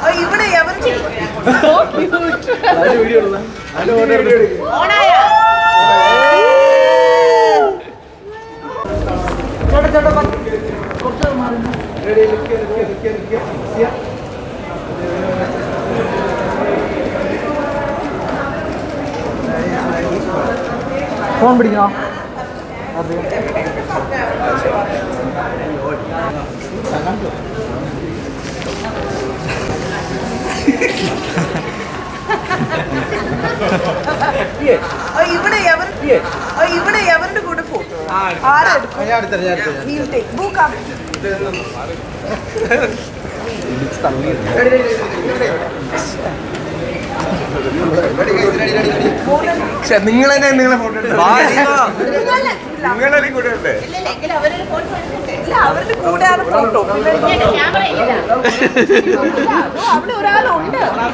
ഓ, ഇവിടെ ever ഓണായ phone പിടിക്കണോ ഓ, ഇവിടെ ever ഓ, ഇവിടെ എവരുടെ കൂടെ ഫോട്ടോ? നിങ്ങൾ തന്നെ നിങ്ങളെ ഫോട്ടോ നിങ്ങളെ- കൂടെ ഉണ്ട് ഇല്ല, അവരുടെ കൂടെയാണ് ഫോട്ടോ അവിടെ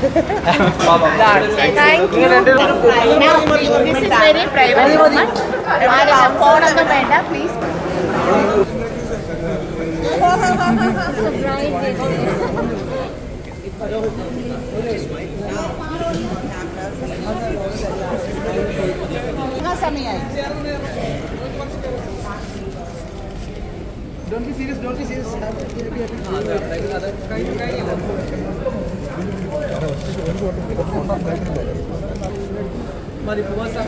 Thank you. Now, this is very private moment. Our phone number, Brenda, please. Don't be serious, don't be serious. mariposa